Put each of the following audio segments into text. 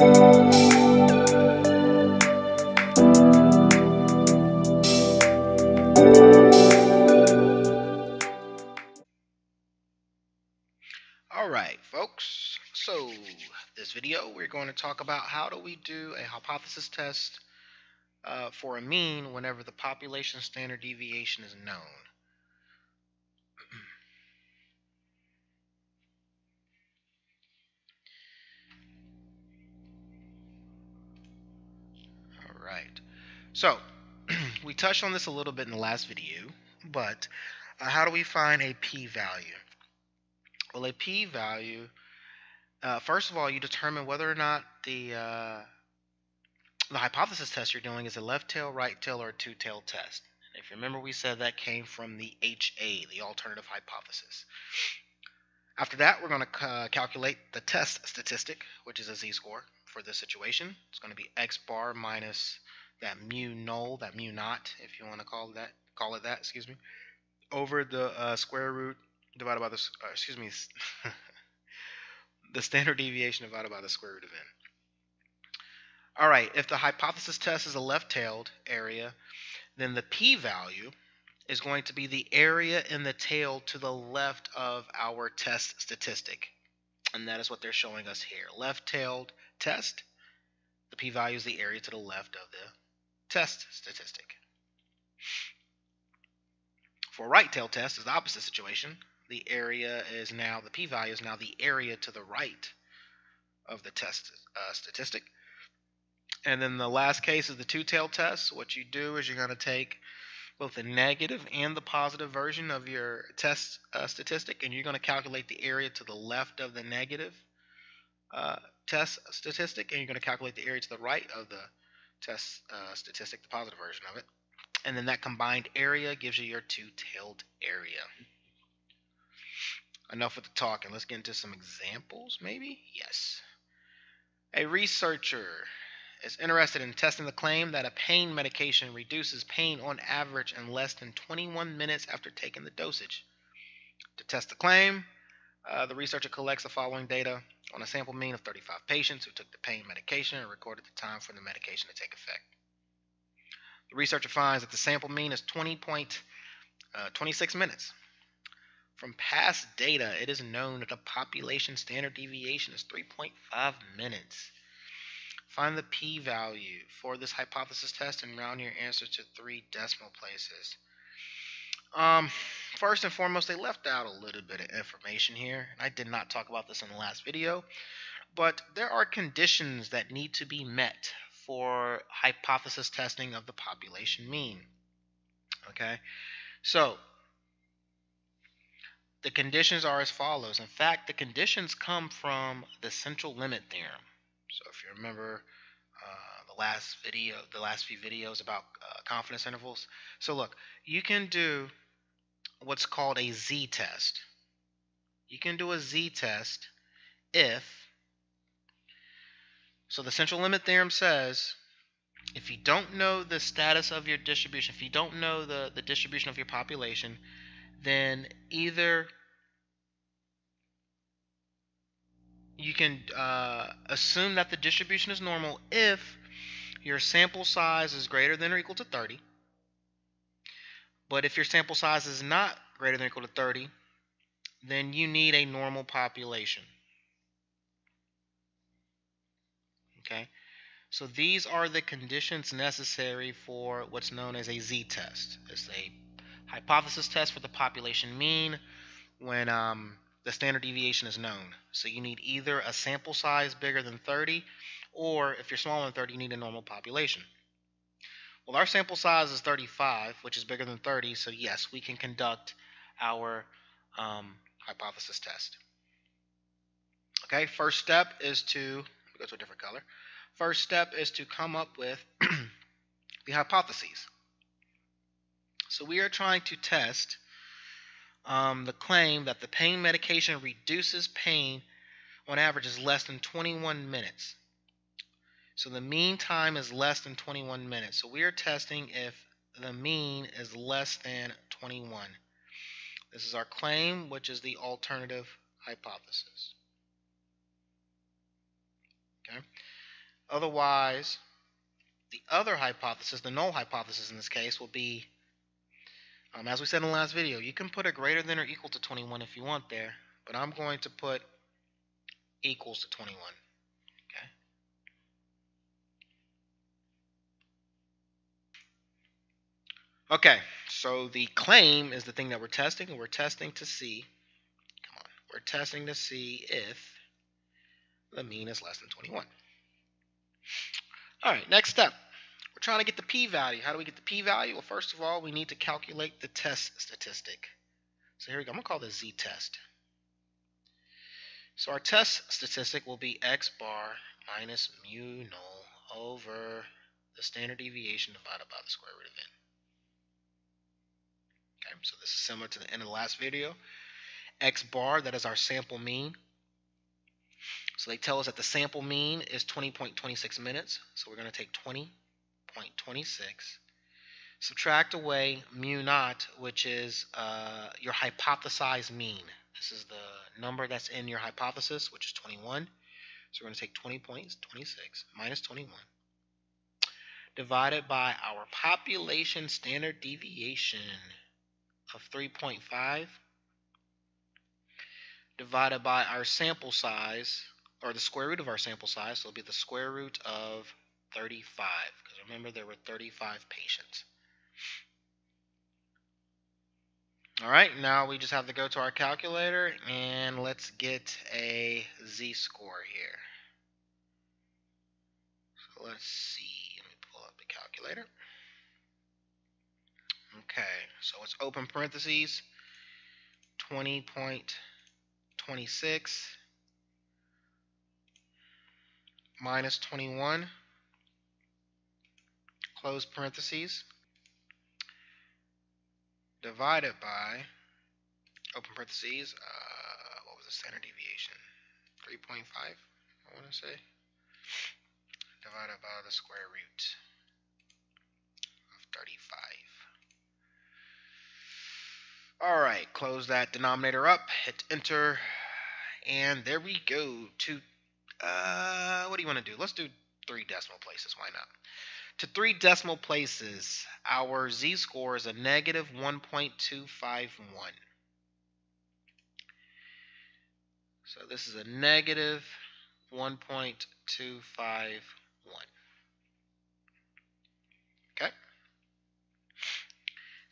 Alright folks, so this video we're going to talk about how do we do a hypothesis test uh, for a mean whenever the population standard deviation is known. Alright, so we touched on this a little bit in the last video, but uh, how do we find a p-value? Well, a p-value, uh, first of all, you determine whether or not the uh, the hypothesis test you're doing is a left tail, right tail, or two tail test. And if you remember, we said that came from the HA, the alternative hypothesis. After that, we're going to uh, calculate the test statistic, which is a z-score for this situation. It's going to be x bar minus that mu null, that mu naught, if you want to call that, call it that, excuse me, over the uh, square root divided by the, uh, excuse me, the standard deviation divided by the square root of n. All right, if the hypothesis test is a left-tailed area, then the p-value is going to be the area in the tail to the left of our test statistic. And that is what they're showing us here. Left-tailed test, the p-value is the area to the left of the test statistic. For right-tailed test is the opposite situation the area is now, the p-value is now the area to the right of the test uh, statistic. And then the last case is the two-tailed test. What you do is you're going to take both the negative and the positive version of your test uh, statistic, and you're going to calculate the area to the left of the negative uh, test statistic, and you're going to calculate the area to the right of the test uh, statistic, the positive version of it. And then that combined area gives you your two-tailed area enough with the talking. Let's get into some examples, maybe? Yes. A researcher is interested in testing the claim that a pain medication reduces pain on average in less than 21 minutes after taking the dosage. To test the claim, uh, the researcher collects the following data on a sample mean of 35 patients who took the pain medication and recorded the time for the medication to take effect. The researcher finds that the sample mean is 20.26 uh, minutes. From past data, it is known that the population standard deviation is 3.5 minutes. Find the p-value for this hypothesis test and round your answer to three decimal places. Um, first and foremost, they left out a little bit of information here. I did not talk about this in the last video, but there are conditions that need to be met for hypothesis testing of the population mean. Okay, so the conditions are as follows. In fact, the conditions come from the central limit theorem. So if you remember uh, the last video, the last few videos about uh, confidence intervals. So look, you can do what's called a z-test. You can do a z-test if, so the central limit theorem says, if you don't know the status of your distribution, if you don't know the, the distribution of your population, then either you can uh, assume that the distribution is normal if your sample size is greater than or equal to 30. But if your sample size is not greater than or equal to 30, then you need a normal population. Okay, so these are the conditions necessary for what's known as a z-test. It's a hypothesis test for the population mean when um, the standard deviation is known. So you need either a sample size bigger than 30, or if you're smaller than 30, you need a normal population. Well, our sample size is 35, which is bigger than 30, so yes, we can conduct our um, hypothesis test. Okay, first step is to go to a different color. First step is to come up with the hypotheses. So we are trying to test um, the claim that the pain medication reduces pain on average is less than 21 minutes. So the mean time is less than 21 minutes. So we are testing if the mean is less than 21. This is our claim, which is the alternative hypothesis. Okay. Otherwise, the other hypothesis, the null hypothesis in this case, will be, um, as we said in the last video, you can put a greater than or equal to 21 if you want there, but I'm going to put equals to 21. Okay, so the claim is the thing that we're testing, we're testing to see, come on, we're testing to see if the mean is less than 21. All right, next step. We're trying to get the p-value. How do we get the p-value? Well, first of all, we need to calculate the test statistic. So here we go. I'm going to call this z-test. So our test statistic will be x bar minus mu null over the standard deviation divided by the square root of n. Okay, so this is similar to the end of the last video. X bar, that is our sample mean. So they tell us that the sample mean is 20.26 minutes. So we're going to take 20.26, subtract away mu naught, which is uh, your hypothesized mean. This is the number that's in your hypothesis, which is 21. So we're going to take 20 points, 26, minus 21 divided by our population standard deviation of 3.5 divided by our sample size, or the square root of our sample size, so it'll be the square root of 35, because remember there were 35 patients. Alright, now we just have to go to our calculator, and let's get a z-score here. So let's see, let me pull up the calculator. Okay, so it's open parentheses, 20.26 minus 21, close parentheses, divided by, open parentheses, uh, what was the standard deviation? 3.5, I want to say, divided by the square root of 35. All right, close that denominator up, hit enter, and there we go. To uh, what do you want to do? Let's do three decimal places. Why not? To three decimal places, our z-score is a negative 1.251. So this is a negative 1.251. Okay.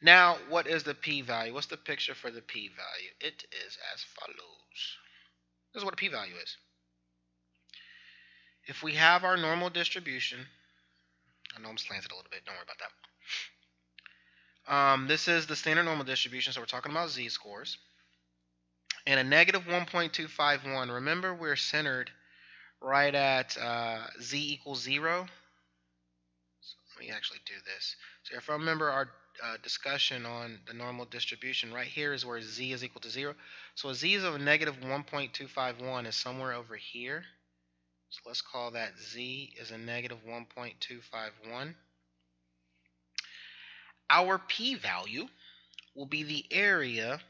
Now, what is the p-value? What's the picture for the p-value? It is as follows. This is what a p-value is. If we have our normal distribution, I know I'm slanted a little bit, don't worry about that. Um, this is the standard normal distribution, so we're talking about z-scores. And a negative 1.251, remember we're centered right at uh, z equals 0. So let me actually do this. So if I remember our uh, discussion on the normal distribution, right here is where z is equal to 0. So a z of a negative 1.251 is somewhere over here. So let's call that z is a negative 1.251. Our p-value will be the area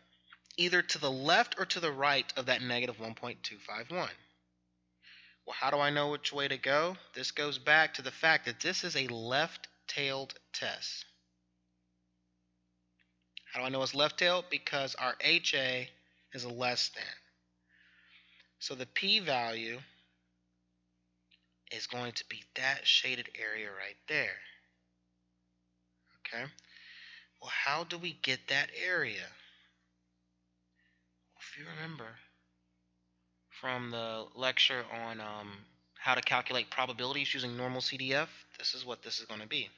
either to the left or to the right of that negative 1.251. Well, how do I know which way to go? This goes back to the fact that this is a left-tailed test. How do I know it's left-tailed? Because our HA is a less than. So the p-value is going to be that shaded area right there. Okay? Well, how do we get that area? If you remember from the lecture on um, how to calculate probabilities using normal CDF, this is what this is going to be.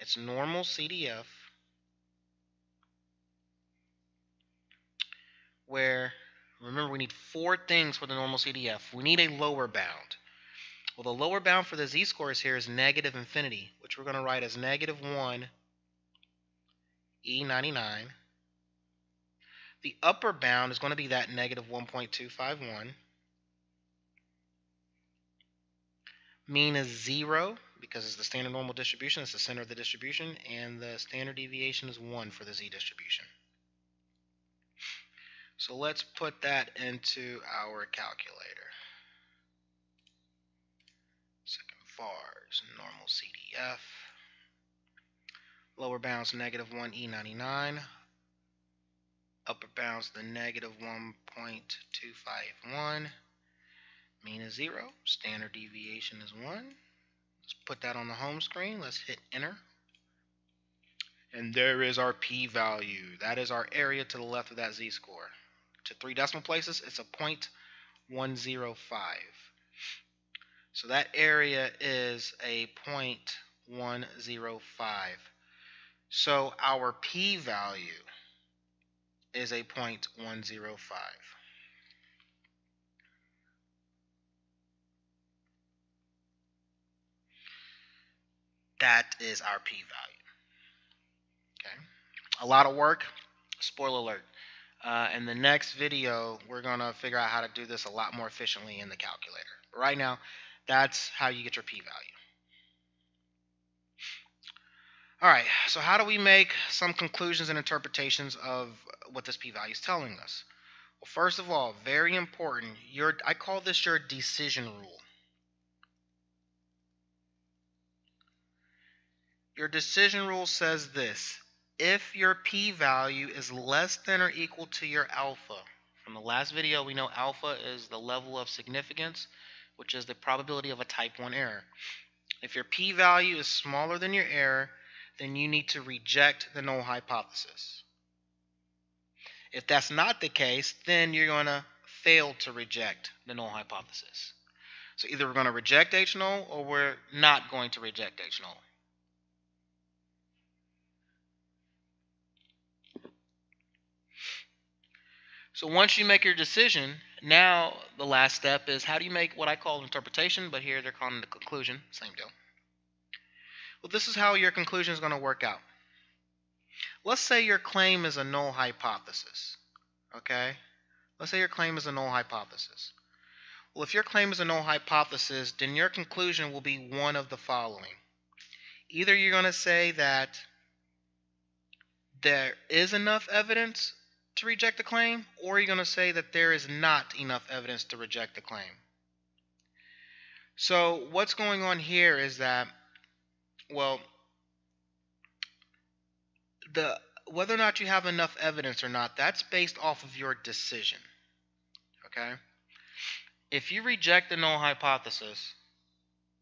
It's normal CDF where, remember, we need four things for the normal CDF. We need a lower bound. Well, the lower bound for the z-scores here is negative infinity, which we're going to write as negative 1 E99. The upper bound is going to be that negative 1.251. Mean is 0 because it's the standard normal distribution. It's the center of the distribution. And the standard deviation is 1 for the z distribution. So let's put that into our calculator. VARS, normal CDF. Lower bounds negative 1 E99. Upper bounds the negative 1.251. Mean is 0. Standard deviation is 1. Let's put that on the home screen. Let's hit enter. And there is our p-value. That is our area to the left of that z-score. To three decimal places, it's a 0.105. So that area is a 0.105. So our p-value is a 0.105. That is our p-value. Okay, a lot of work. Spoiler alert. Uh, in the next video, we're going to figure out how to do this a lot more efficiently in the calculator. But right now, that's how you get your p-value. All right, so how do we make some conclusions and interpretations of what this p-value is telling us? Well, first of all, very important, your I call this your decision rule. Your decision rule says this. If your p-value is less than or equal to your alpha, from the last video we know alpha is the level of significance, which is the probability of a type 1 error. If your p-value is smaller than your error, then you need to reject the null hypothesis. If that's not the case, then you're going to fail to reject the null hypothesis. So either we're going to reject H null or we're not going to reject H null. So once you make your decision, now the last step is how do you make what I call interpretation, but here they're calling it a conclusion, same deal. Well, this is how your conclusion is going to work out. Let's say your claim is a null hypothesis. Okay? Let's say your claim is a null hypothesis. Well, if your claim is a null hypothesis, then your conclusion will be one of the following. Either you're going to say that there is enough evidence to reject the claim, or are you're going to say that there is not enough evidence to reject the claim. So what's going on here is that, well, the whether or not you have enough evidence or not, that's based off of your decision. Okay? If you reject the null hypothesis,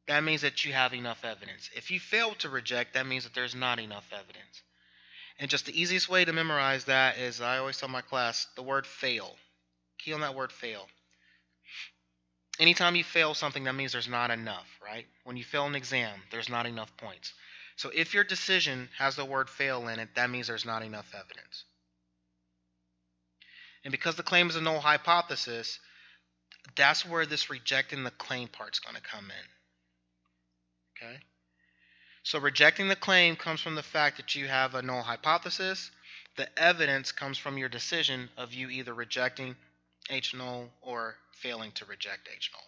that means that you have enough evidence. If you fail to reject, that means that there's not enough evidence. And just the easiest way to memorize that is I always tell my class the word fail. Key on that word fail. Anytime you fail something, that means there's not enough, right? When you fail an exam, there's not enough points. So if your decision has the word fail in it, that means there's not enough evidence. And because the claim is a null hypothesis, that's where this rejecting the claim part's going to come in. Okay? So rejecting the claim comes from the fact that you have a null hypothesis. The evidence comes from your decision of you either rejecting H null or failing to reject H null.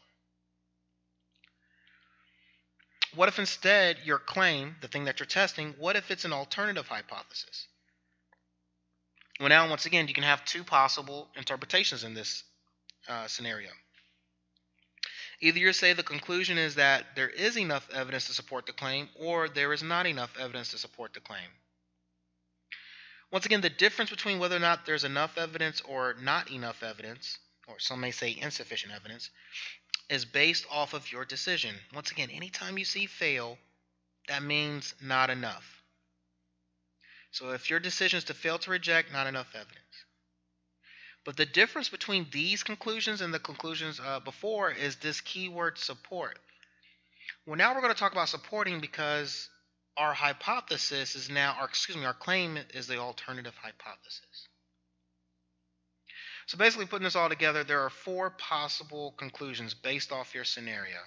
What if instead your claim, the thing that you're testing, what if it's an alternative hypothesis? Well, now, once again, you can have two possible interpretations in this uh, scenario. Either you say the conclusion is that there is enough evidence to support the claim, or there is not enough evidence to support the claim. Once again, the difference between whether or not there's enough evidence or not enough evidence, or some may say insufficient evidence, is based off of your decision. Once again, anytime you see fail, that means not enough. So if your decision is to fail to reject, not enough evidence. But the difference between these conclusions and the conclusions uh, before is this keyword support. Well, now we're going to talk about supporting because our hypothesis is now, or excuse me, our claim is the alternative hypothesis. So basically, putting this all together, there are four possible conclusions based off your scenario.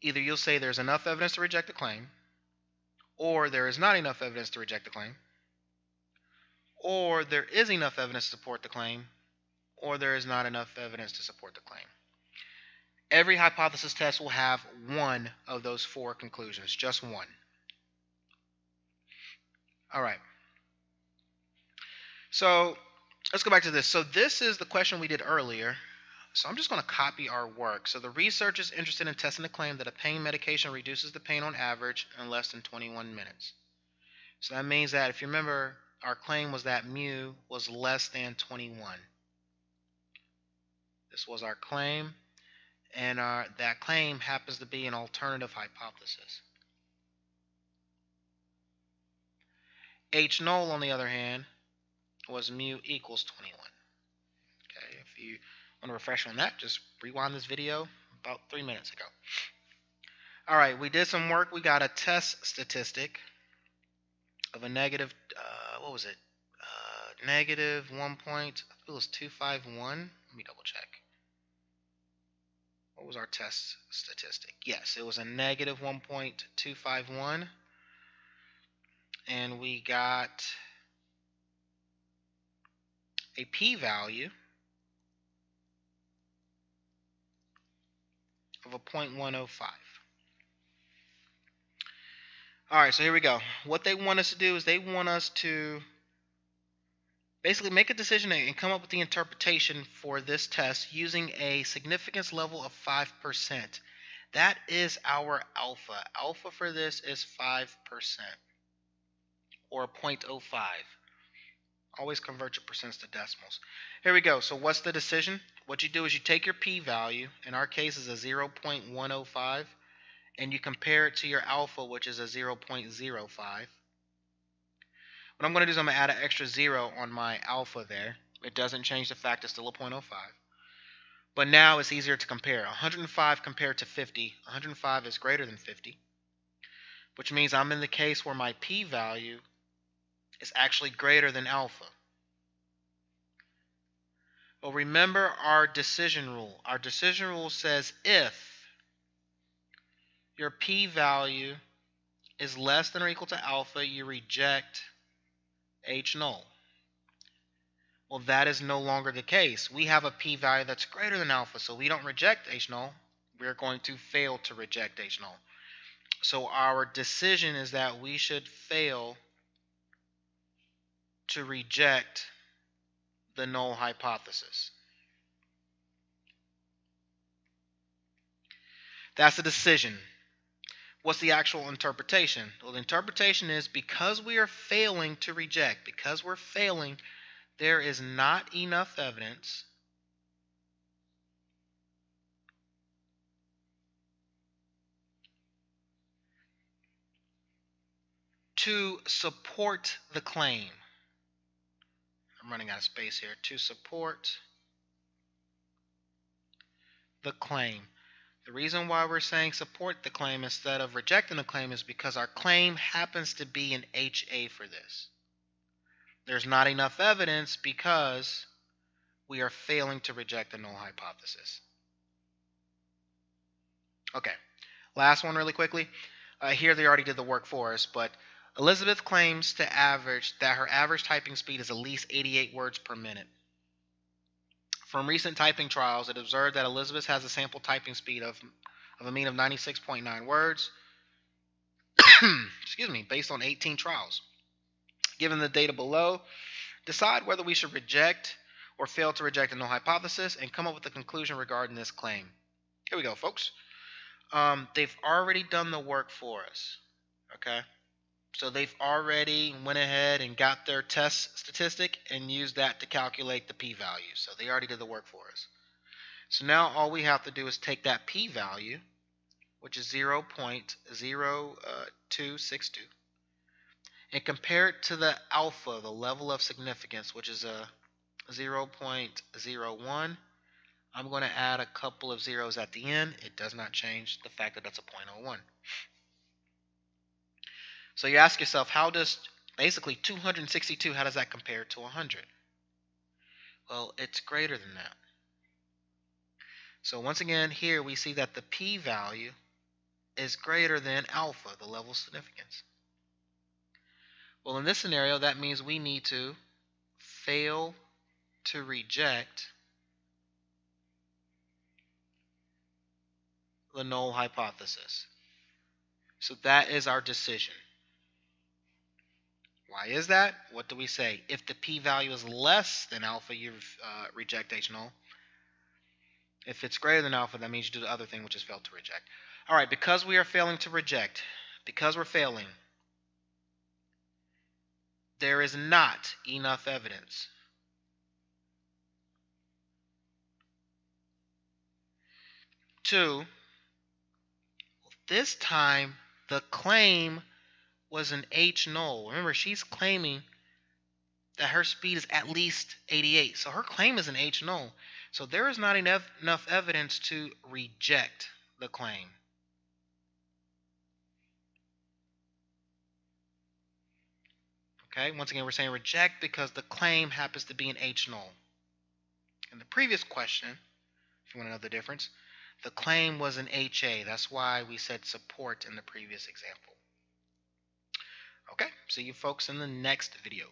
Either you'll say there's enough evidence to reject the claim, or there is not enough evidence to reject the claim, or there is enough evidence to support the claim, or there is not enough evidence to support the claim. Every hypothesis test will have one of those four conclusions, just one. All right. So let's go back to this. So this is the question we did earlier. so I'm just going to copy our work. So the research is interested in testing the claim that a pain medication reduces the pain on average in less than 21 minutes. So that means that if you remember, our claim was that mu was less than 21. This was our claim, and our, that claim happens to be an alternative hypothesis. H null, on the other hand, was mu equals 21. Okay, if you want to refresh on that, just rewind this video about three minutes ago. All right, we did some work. We got a test statistic of a negative, uh, what was it? Uh, negative 1 point, I think it was 251. Let me double check. What was our test statistic? Yes, it was a negative 1.251. And we got a p-value of a 0.105. All right, so here we go. What they want us to do is they want us to basically make a decision and come up with the interpretation for this test using a significance level of 5%. That is our alpha. Alpha for this is 5% or 0.05. Always convert your percents to decimals. Here we go. So what's the decision? What you do is you take your p-value, in our case is a 0.105, and you compare it to your alpha, which is a 0.05. What I'm going to do is I'm going to add an extra 0 on my alpha there. It doesn't change the fact it's still a 0.05. But now it's easier to compare. 105 compared to 50. 105 is greater than 50. Which means I'm in the case where my p-value is actually greater than alpha. Well, remember our decision rule. Our decision rule says if your p-value is less than or equal to alpha, you reject H null. Well, that is no longer the case. We have a p-value that's greater than alpha, so we don't reject H null. We're going to fail to reject H null. So our decision is that we should fail to reject the null hypothesis. That's a decision. What's the actual interpretation? Well, the interpretation is because we are failing to reject, because we're failing, there is not enough evidence to support the claim. I'm running out of space here. To support the claim. The reason why we're saying support the claim instead of rejecting the claim is because our claim happens to be an HA for this. There's not enough evidence because we are failing to reject the null hypothesis. Okay, last one really quickly. Uh, here they already did the work for us, but Elizabeth claims to average that her average typing speed is at least 88 words per minute. From recent typing trials, it observed that Elizabeth has a sample typing speed of, of a mean of 96.9 words, excuse me, based on 18 trials. Given the data below, decide whether we should reject or fail to reject a null hypothesis and come up with a conclusion regarding this claim. Here we go, folks. Um, they've already done the work for us. Okay. So they've already went ahead and got their test statistic and used that to calculate the p-value. So they already did the work for us. So now all we have to do is take that p-value, which is 0.0262, uh, and compare it to the alpha, the level of significance, which is uh, a 0.01. I'm going to add a couple of zeros at the end. It does not change the fact that that's a 0.01. So you ask yourself, how does basically 262, how does that compare to 100? Well, it's greater than that. So once again, here we see that the p-value is greater than alpha, the level of significance. Well, in this scenario, that means we need to fail to reject the null hypothesis. So that is our decision. Why is that? What do we say? If the p-value is less than alpha, you uh, reject H null. If it's greater than alpha, that means you do the other thing, which is fail to reject. All right, because we are failing to reject, because we're failing, there is not enough evidence. To this time the claim was an H null. Remember, she's claiming that her speed is at least 88. So her claim is an H null. So there is not enough, enough evidence to reject the claim. Okay, once again, we're saying reject because the claim happens to be an H null. In the previous question, if you want to know the difference, the claim was an HA. That's why we said support in the previous example. Okay, see you folks in the next video.